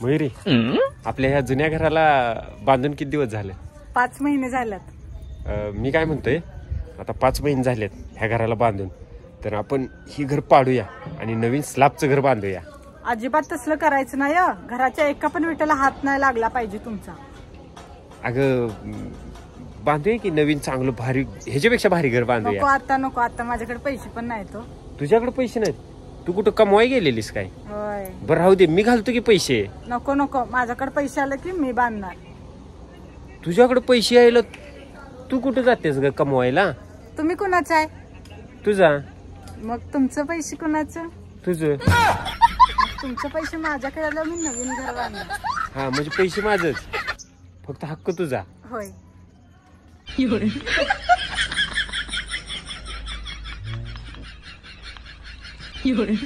मयुरी आपल्या ह्या जुन्या घराला बांधून किती दिवस झाले? पाच महिने झाल्यात. अं, मी काय म्हणतोय आता पाच महिने झालेत ह्या घराला बांधून. तर आपण ही घर पाडूया आणि नवीन स्लॅबचं घर बांधूया. अजिबात तसलं करायचं नाही हं. घराच्या एका पण विटाला हात नाही लागला पाहिजे तुमचा. अगं अं, बांधूया की नवीन चांगलं भारी ह्याच्यापेक्षा भारी घर नको बांधूया आता नको आता. माझ्याकडे पैसे पण नाही तो तुझ्याकडे पैसे नाहीत? तू कुठं कमवाय गेलेलीस काय? होय. बरं राहू दे मी घालतो की पैसे. नको नको. माझ्याकडे पैसे आले की मी बांधणार. तुझ्याकडे पैसे यायला तू कुठं जातेस ग कमवायला? तुम्ही कुणाचं आहे? तुझा. मग तुमचं पैसे कुणाचं? तुझं. तुमचे पैसे माझ्याकडे आलं मी नवीन घर बांधणार. हा म्हणजे पैसे माझच. फक्त हक्क तुझा. होय. 有人，